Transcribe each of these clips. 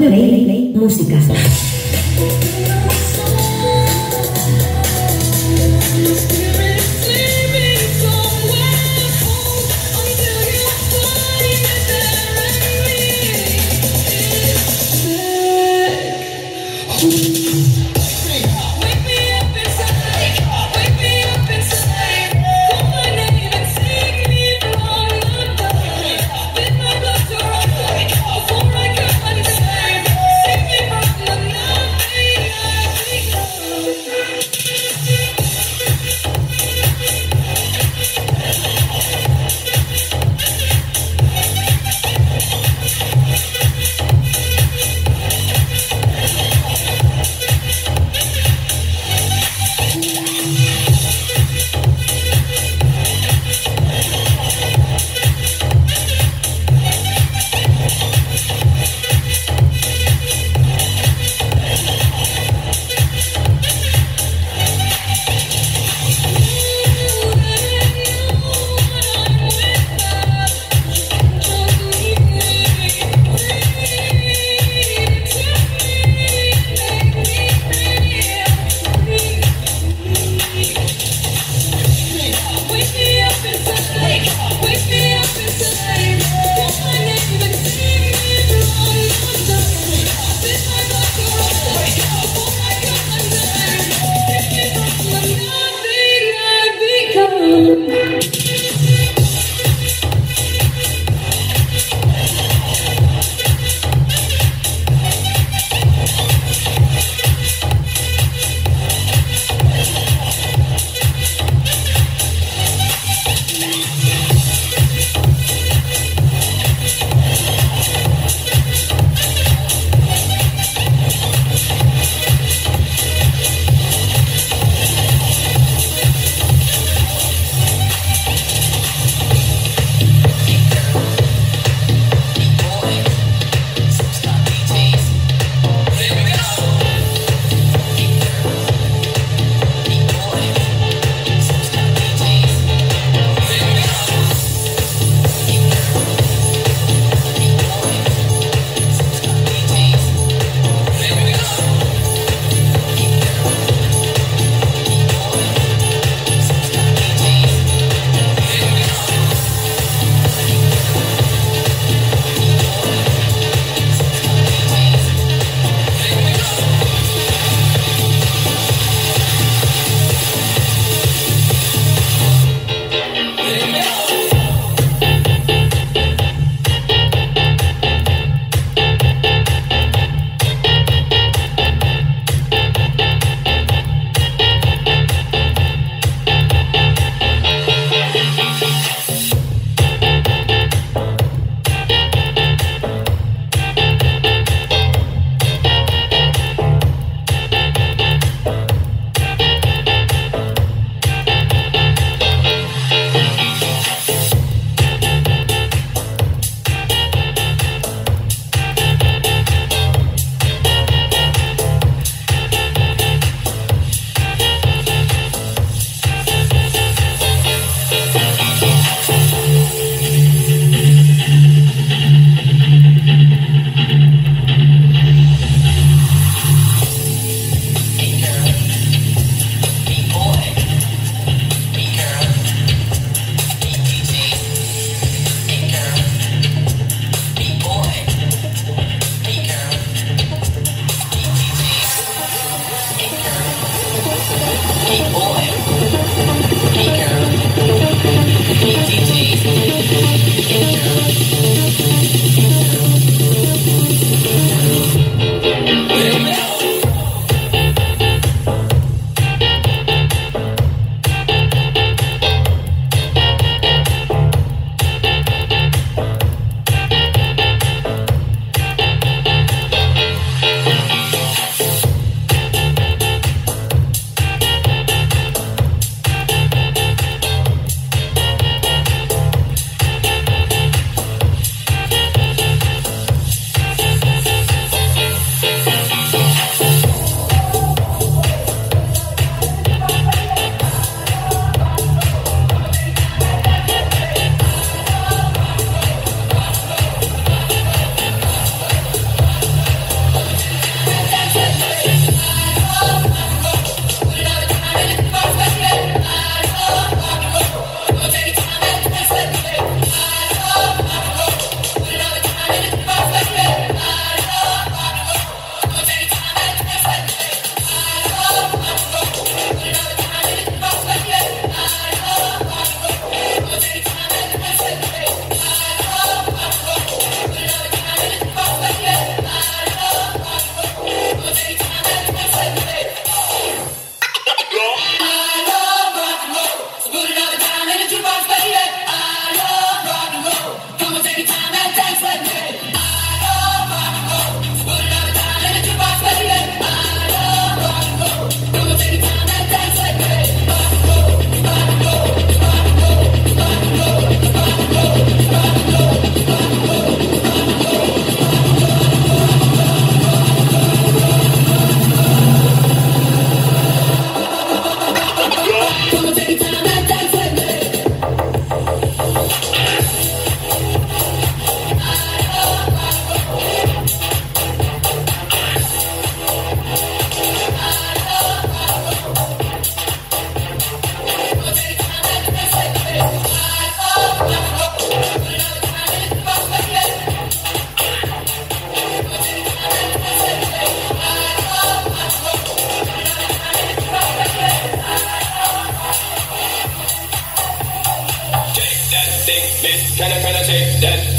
Play, play, música.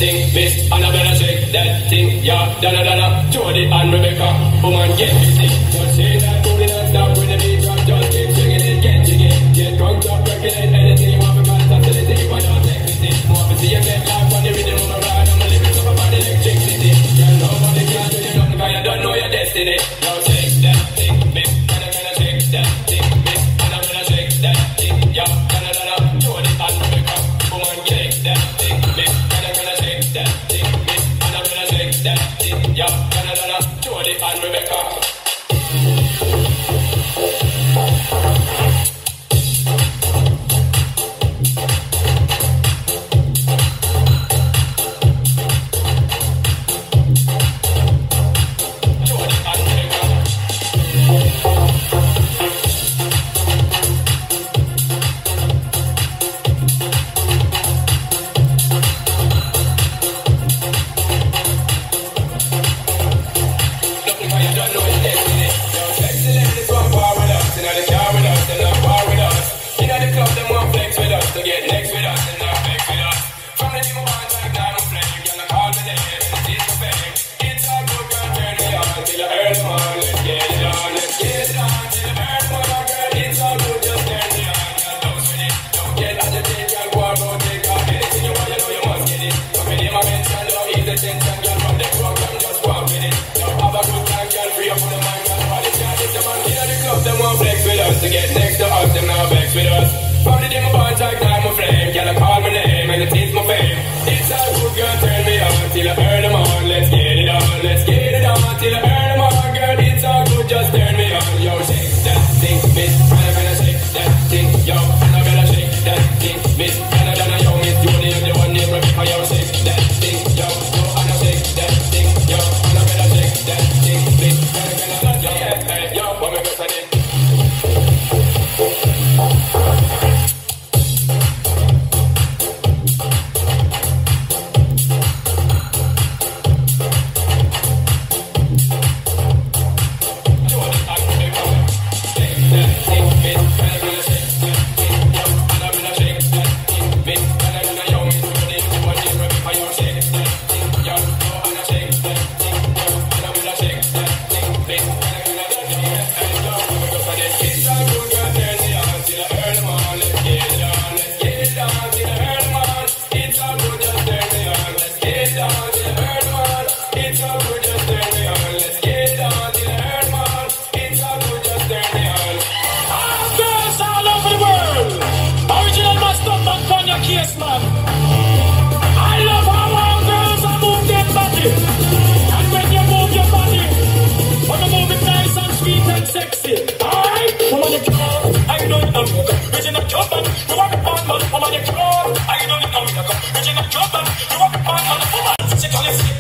thing, miss, and I better shake that thing, yeah, da da da da. Jody and Rebecca, woman, get busy. Don't say that,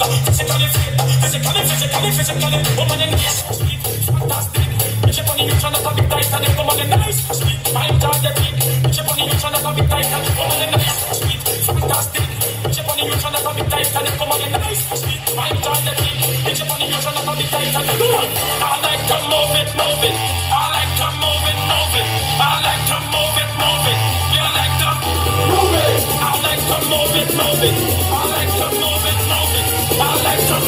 physically fit, physically, physically, physically, woman in this, sweet, fantastic. Funny you tight and woman in sweet, my you funny you tight and woman in sweet, you. I like to move it, move it. I like to move it, move it. I like to move it, move it. You like to move it. I like to move it, move it.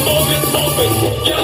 Open, open. Yeah.